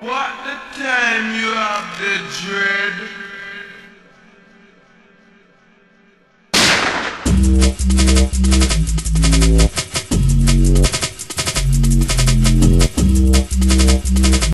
What the time you have the dread?